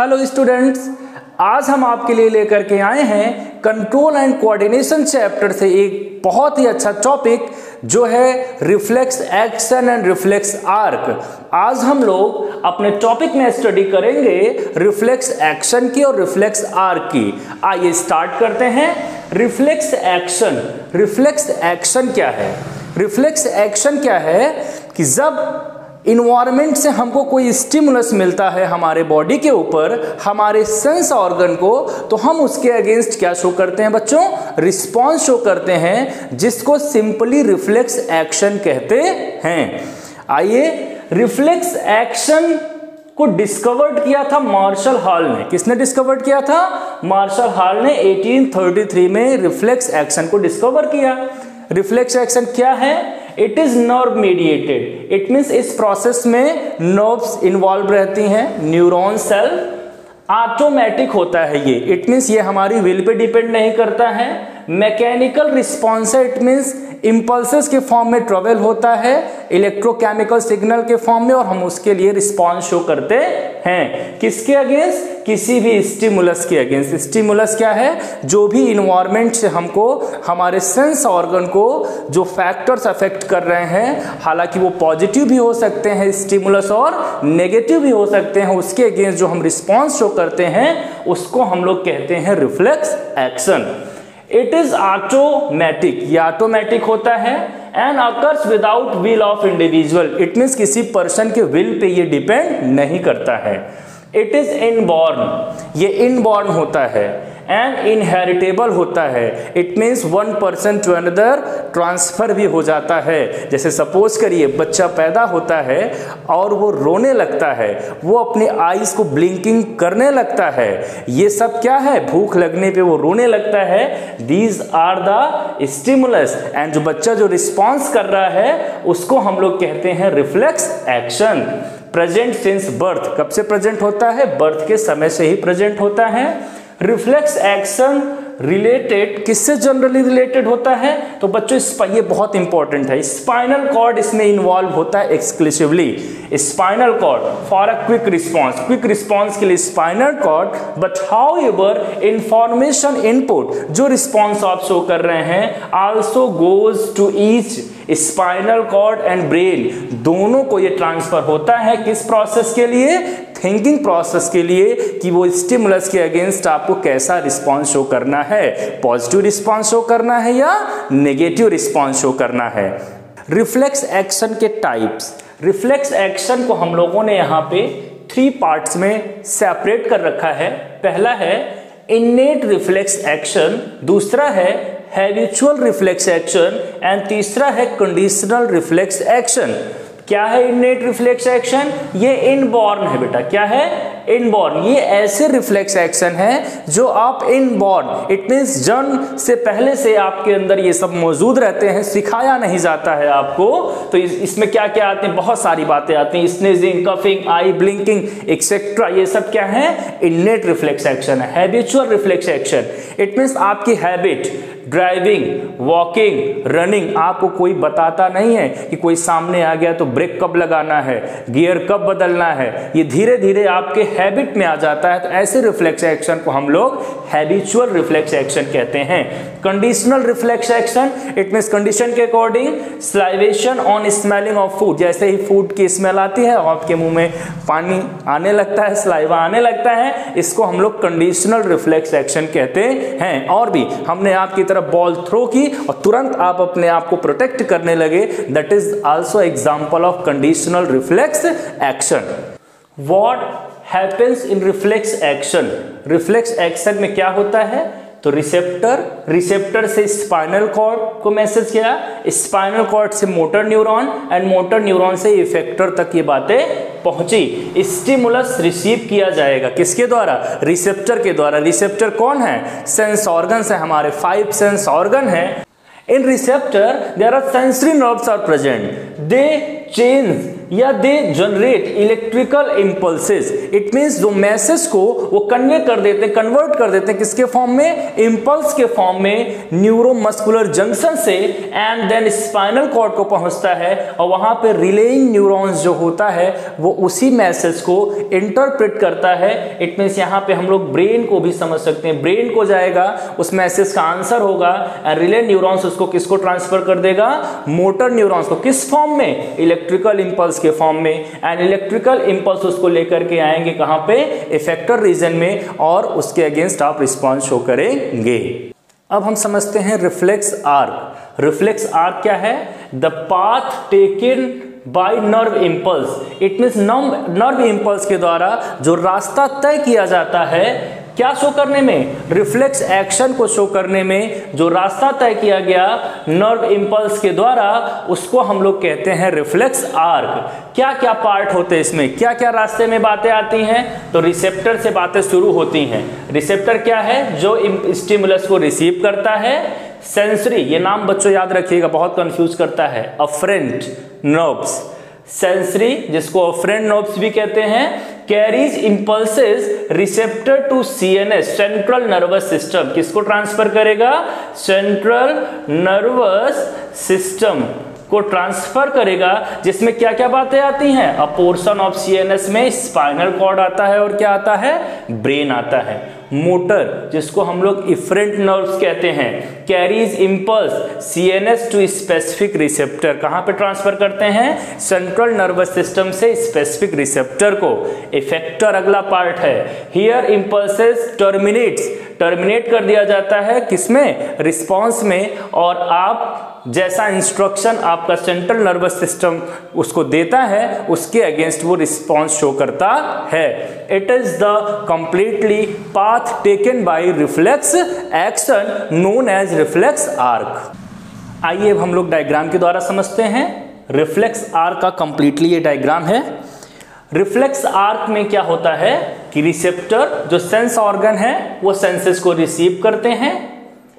Hello students आज हम आपके लिए लेकर के आए हैं कंट्रोल एंड कोऑर्डिनेशन चैप्टर से एक बहुत ही अच्छा टॉपिक जो है reflex action and reflex arc आज हम लोग अपने टॉपिक में स्टडी करेंगे रिफ्लेक्स एक्शन की और रिफ्लेक्स आर्क की। आइए स्टार्ट करते हैं। रिफ्लेक्स एक्शन रिफ्लेक्स एक्शन क्या है? रिफ्लेक्स एक्शन क्या है कि जब इन्वायरमेंट से हमको कोई स्टिमुलस मिलता है हमारे बॉडी के ऊपर, हमारे सेंस ऑर्गन को तो हम उसके अगेंस्ट क्या शो करते हैं बच्चों? रिस्पॉन्स शो करते हैं, जिसको सिंपली रिफ्लेक्स एक्शन कहते हैं। आइए रिफ्लेक्स एक्शन को डिस्कवर्ड किया था मार्शल हॉल ने। किसने डिस्कवर्ड किया था? मार्शल हॉल ने 1833 में रिफ्लेक्स एक्शन को डिस्कवर किया। रिफ्लेक्स एक्शन क्या है? It is nerve mediated it means इस प्रोसेस में नर्व्स इन्वॉल्व रहती हैं न्यूरॉन सेल ऑटोमेटिक होता है ये। इट मीन्स ये हमारी विल पे डिपेंड नहीं करता है। मैकेनिकल रिस्पॉन्स है इट मीन्स इम्पल्सेस के फॉर्म में ट्रेवल होता है इलेक्ट्रोकेमिकल सिग्नल के फॉर्म में और हम उसके लिए रिस्पॉन्स शो करते हैं। किसके अगेंस्ट किसी भी स्टिमुलस के अगेंस्ट स्टिमुलस क्या है? जो भी इन्वायरमेंट से हमको, हमारे सेंस ऑर्गन को जो फैक्टर्स अफेक्ट कर रहे हैं, हालाँकि वो पॉजिटिव भी हो सकते हैं स्टिमुलस और नेगेटिव भी हो सकते हैं, उसके अगेंस्ट जो हम रिस्पॉन्स शो करते हैं, उसको हम लोग कहते हैं reflex action it is automatic ये ऑटोमेटिक होता है। And occurs without will of individual it mean किसी पर्सन के विल पे ये डिपेंड नहीं करता है. इट इज़ इनबॉर्न ये इनबॉर्न होता है. एंड इनहेरिटेबल होता है। It means one person to another transfer भी हो जाता है। जैसे सपोज़ करिए, बच्चा पैदा होता है और वो रोने लगता है, वो अपने आईज को ब्लिंकिंग करने लगता है। ये सब क्या है? भूख लगने पे वो रोने लगता है। These are the stimulus and जो बच्चा जो रिस्पॉन्स कर रहा है, उसको हम लोग कहते हैं reflex action present since birth कब से प्रेजेंट होता है? बर्थ के समय से ही प्रेजेंट होता है। रिफ्लेक्स एक्शन रिलेटेड किससे जनरली रिलेटेड होता है? तो बच्चों ये बहुत इंपॉर्टेंट है। स्पाइनल कॉर्ड इसमें इन्वॉल्व होता है exclusively spinal cord for a quick response quick response के लिए spinal cord but however information input जो रिस्पॉन्स आप शो कर रहे हैं also goes to each spinal cord and brain दोनों को ये ट्रांसफ़र होता है किस प्रोसेस के लिए? थिंकिंग प्रोसेस के लिए कि वो स्टिमुलस के अगेंस्ट आपको कैसा रिस्पॉन्स शो करना है? पॉजिटिव रिस्पॉन्स शो करना है या नेगेटिव रिस्पॉन्स शो करना है? रिफ्लेक्स एक्शन के टाइप्स रिफ्लेक्स एक्शन को हम लोगों ने यहाँ पे थ्री पार्ट्स में सेपरेट कर रखा है। पहला है इन्नेट रिफ्लेक्स एक्शन दूसरा है हैबिचुअल रिफ्लेक्स एक्शन एंड तीसरा है कंडीशनल रिफ्लेक्स एक्शन क्या है इननेट रिफ्लेक्स एक्शन ये इनबॉर्न है बेटा। क्या है? इनबॉर्न ये ऐसे रिफ्लेक्स एक्शन है जो आप इनबॉर्न इट मीन्स जन्म से पहले से आपके अंदर ये सब मौजूद रहते हैं सिखाया नहीं जाता है आपको। तो इस, इसमें क्या क्या आते हैं? बहुत सारी बातें आती हैं। Sneezing coughing eye blinking etcetera ये सब क्या है? Innate reflex action habitual reflex action it means आपकी हैबिट ड्राइविंग वॉकिंग रनिंग आपको कोई बताता नहीं है कि कोई सामने आ गया तो ब्रेक कब लगाना है गियर कब बदलना है। ये धीरे धीरे आपके हैबिट में आ जाता है। तो ऐसे रिफ्लेक्स एक्शन को हम लोग हैबिचुअल रिफ्लेक्स एक्शन कहते हैं। Conditional reflex action it mean condition के according salivation on smelling of food जैसे ही फ़ूड की स्मेल आती है, आपके मुँह में पानी आने लगता है स्लाइवा आने लगता है, इसको हम लोग कंडीशनल रिफ्लेक्स एक्शन कहते हैं। और भी, हमने आपकी तरफ़ बॉल थ्रो की और तुरंत आप अपने आप को प्रोटेक्ट करने लगे। That is also example of conditional reflex action what happens in reflex action reflex action में क्या होता है? तो रिसेप्टर रिसेप्टर से स्पाइनल कॉर्ड को मैसेज किया स्पाइनल कॉर्ड से motor neuron and motor neuron से इफेक्टर तक ये बातें पहुँची। स्टिमुलस रिसीव किया जाएगा। किसके द्वारा? रिसेप्टर के द्वारा। रिसेप्टर कौन है? सेंस ऑर्गन है हमारे फाइव सेंस ऑर्गन है। In receptor there are sensory nerves are present they change या they generate electrical impulses it means जो मैसेज को वो कन्वे कर देते हैं कन्वर्ट कर देते हैं किसके फॉर्म में? इंपल्स के फॉर्म में न्यूरोमस्कुलर जंक्शन से एंड देन स्पाइनल कॉर्ड को पहुँचता है और वहाँ पे रिलेइंग न्यूरॉन्स जो होता है, वो उसी मैसेज को इंटरप्रेट करता है। इट मींस यहाँ पे हम लोग ब्रेन को भी समझ सकते हैं। ब्रेन को जाएगा, उस मैसेज का आंसर होगा एंड रिले न्यूरॉन्स उसको किसको ट्रांसफ़र कर देगा? मोटर न्यूरॉन्स को। किस फॉर्म में? इलेक्ट्रिकल इंपल्स के फॉर्म में एंड इलेक्ट्रिकल इंपल्स उसको लेकर के आएँगे कहाँ पे? इफेक्टर रीजन में, और उसके अगेंस्ट आप रिस्पॉन्स शो करेंगे। अब हम समझते हैं रिफ्लेक्स आर्क रिफ्लेक्स आर्क क्या है? The path taken by nerve impulse it mean nerve impulse के द्वारा जो रास्ता तय किया जाता है क्या शो करने में? रिफ्लेक्स एक्शन को शो करने में जो रास्ता तय किया गया नर्व इंपल्स के द्वारा, उसको हम लोग कहते हैं रिफ्लेक्स आर्क क्या क्या पार्ट होते हैं इसमें? क्या क्या रास्ते में बातें आती हैं? तो रिसेप्टर से बातें शुरू होती हैं। रिसेप्टर क्या है? जो स्टिमुलस को रिसीव करता है। सेंसरी ये नाम बच्चों याद रखिएगा, बहुत कंफ्यूज करता है। अफ्रेंट नर्व्स सेंसरी जिसको फ्रेंड नोब्स भी कहते हैं carries impulses receptor to CNS central nervous system किसको ट्रांसफ़र करेगा? सेंट्रल नर्वस सिस्टम को ट्रांसफ़र करेगा, जिसमें क्या क्या बातें आती हैं? अ पोर्शन ऑफ़ सीएनएस में स्पाइनल कॉर्ड आता है और क्या आता है? ब्रेन आता है। मोटर जिसको हम लोग इफरेंट नर्व्स कहते हैं carries impulse CNS to specific receptor कहाँ पे ट्रांसफ़र करते हैं? सेंट्रल नर्वस सिस्टम से स्पेसिफिक रिसेप्टर को। इफेक्टर अगला पार्ट है। हियर इंपल्सेस टर्मिनेट्स टर्मिनेट कर दिया जाता है किसमें? रिस्पॉन्स में। और आप जैसा इंस्ट्रक्शन आपका सेंट्रल नर्वस सिस्टम उसको देता है, उसके अगेंस्ट वो रिस्पॉन्स शो करता है। It is the completely path taken by reflex action known as reflex arc आइए अब हम लोग डायग्राम के द्वारा समझते हैं। रिफ्लेक्स आर्क का कंप्लीटली ये डायग्राम है। रिफ्लेक्स आर्क में क्या होता है कि रिसेप्टर जो सेंस ऑर्गन है, वो सेंसेस को रिसीव करते हैं।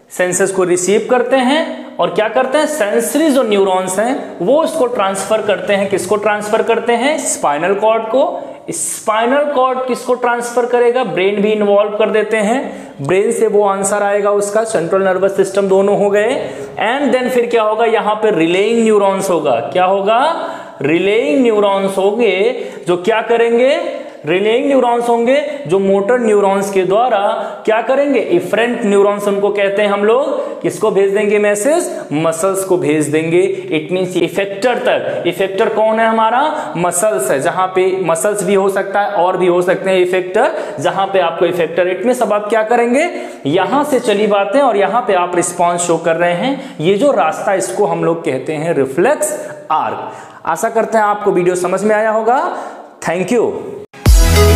सेंसेस को रिसीव करते हैं। और क्या करते हैं? सेंसरी जो न्यूरॉन्स हैं, वो इसको ट्रांसफ़र करते हैं। किसको ट्रांसफ़र करते हैं? स्पाइनल कॉर्ड को। स्पाइनल कॉर्ड किसको ट्रांसफ़र करेगा? ब्रेन भी इन्वॉल्व कर देते हैं। ब्रेन से वो आंसर आएगा उसका। सेंट्रल नर्वस सिस्टम दोनों हो गए। एंड देन फिर क्या होगा? यहाँ पे रिलेइंग न्यूरॉन्स होगा। क्या होगा? रिलेइंग न्यूरॉन्स होंगे, जो क्या करेंगे? रिलेइंग न्यूरॉन्स होंगे जो मोटर न्यूरॉन्स के द्वारा क्या करेंगे? इफरेंट न्यूरॉन्स उनको कहते हैं हम लोग। किसको भेज देंगे मैसेज? मसल्स को भेज देंगे। इट मीन इफेक्टर तक। इफेक्टर कौन है हमारा? मसल्स है, जहाँ पे मसल्स भी हो सकता है, और भी हो सकते हैं इफेक्टर जहाँ पे आपको इफेक्टर इट में सब आप क्या करेंगे? यहाँ से चली बातें और यहाँ पे आप रिस्पॉन्स शो कर रहे हैं। ये जो रास्ता इसको हम लोग कहते हैं रिफ्लेक्स आर्क आशा करते हैं आपको वीडियो समझ में आया होगा। Thank you